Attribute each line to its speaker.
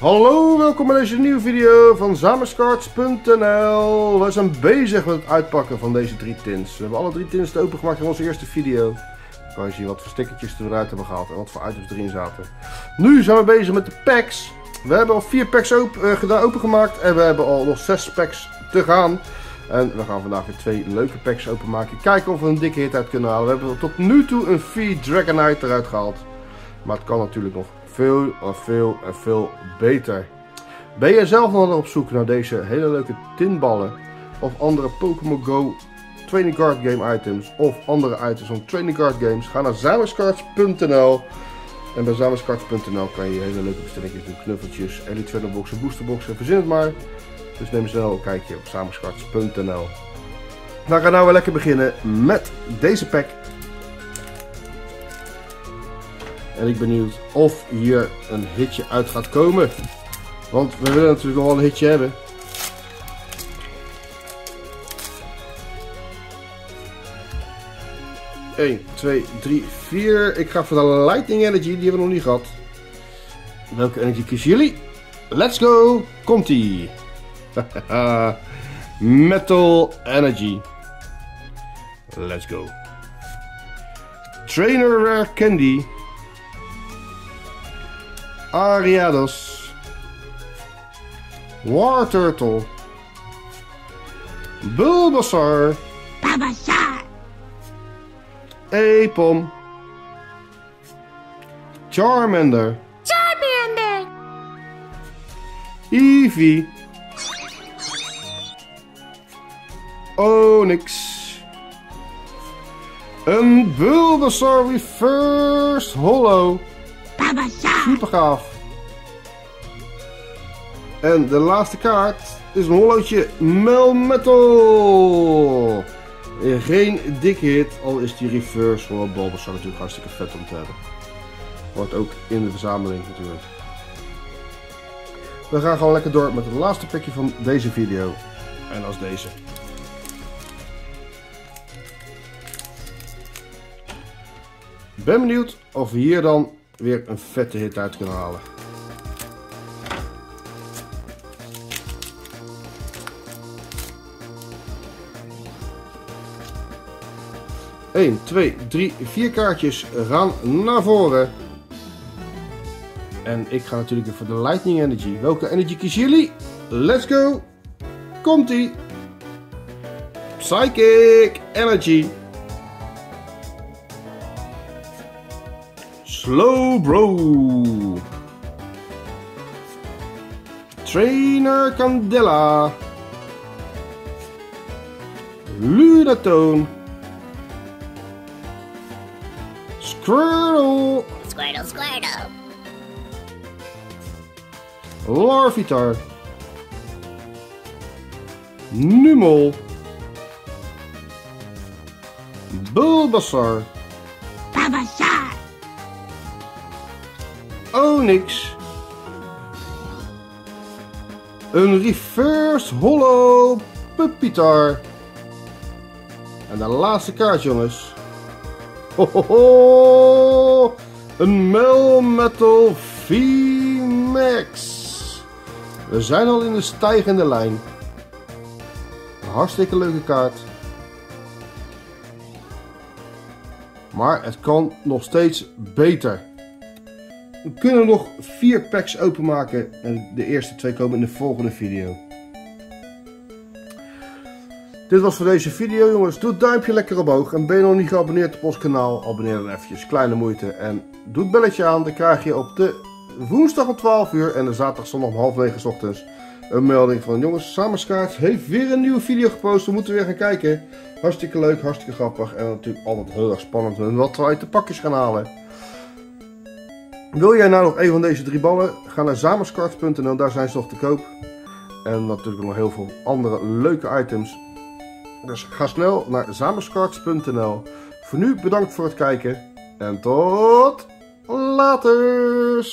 Speaker 1: Hallo, welkom bij deze nieuwe video van Zamenscards.nl We zijn bezig met het uitpakken van deze drie tins. We hebben alle drie tins opengemaakt in onze eerste video. Dan kan je zien wat voor stickertjes eruit hebben gehaald en wat voor items erin zaten. Nu zijn we bezig met de packs. We hebben al vier packs open, uh, gedaan, opengemaakt en we hebben al nog zes packs te gaan. En we gaan vandaag weer twee leuke packs openmaken. Kijken of we een dikke hit uit kunnen halen. We hebben tot nu toe een V Dragonite eruit gehaald. Maar het kan natuurlijk nog veel en veel en veel beter. Ben je zelf nog op zoek naar deze hele leuke tinballen of andere Pokémon Go Training Card Game items of andere items van Training Card Games? Ga naar zamenscards.nl en bij zamenscards.nl kan je hele leuke bestellingen doen, knuffeltjes, elite boxen, boosterboxen, verzin het maar. Dus neem snel een kijkje op zamenscards.nl. We gaan nou weer lekker beginnen met deze pack En ik ben benieuwd of hier een hitje uit gaat komen. Want we willen natuurlijk nog wel een hitje hebben. Eén, twee, drie, vier. Ik ga voor de Lightning Energy, die hebben we nog niet gehad. Welke energy kiezen jullie? Let's go! Komt-ie! Metal Energy. Let's go. Trainer Rare Candy. Ariados. War Turtle. Bulbasaur.
Speaker 2: Babasar.
Speaker 1: Apom. Charmander.
Speaker 2: Charmander.
Speaker 1: Eevee. Onyx. Een Bulbasaur Reverse Hollow. Super gaaf. En de laatste kaart is een hollootje Melmetal. Geen dikke hit, al is die reverse hollow Bulbasaur natuurlijk hartstikke vet om te hebben. Hoort ook in de verzameling natuurlijk. We gaan gewoon lekker door met het laatste pikje van deze video. En is deze. Ben benieuwd of we hier dan weer een vette hit uit kunnen halen. Eén, twee, drie, vier kaartjes gaan naar voren. En ik ga natuurlijk voor de Lightning Energy. Welke energy kiezen jullie? Let's go! Komt-ie! Psychic Energy. Slow Bro. Trainer Candela. Lunatone. Squirtle.
Speaker 2: Squirtle, Squirtle.
Speaker 1: Larvitar. Numel. Bulbasaur.
Speaker 2: Babasar.
Speaker 1: Onyx. Een reverse hollow Pupitar. En de laatste kaart jongens. Ho, ho. Een Melmetal V-Max. We zijn al in de stijgende lijn. Een hartstikke leuke kaart. Maar het kan nog steeds beter. We kunnen nog vier packs openmaken en de eerste twee komen in de volgende video. Dit was voor deze video jongens. Doe het duimpje lekker omhoog. En ben je nog niet geabonneerd op ons kanaal, abonneer dan eventjes. Kleine moeite. En doe het belletje aan. Dan krijg je op de woensdag om 12 uur en de zaterdag zondag om half 9 ochtends een melding van jongens, Samenskaart heeft weer een nieuwe video gepost. We moeten weer gaan kijken. Hartstikke leuk, hartstikke grappig en natuurlijk altijd heel erg spannend wat we uit de pakjes gaan halen. Wil jij nou nog een van deze drie ballen? Ga naar zamenscards.nl, daar zijn ze nog te koop. En natuurlijk nog heel veel andere leuke items. Dus ga snel naar zamenscards.nl. Voor nu bedankt voor het kijken en tot later.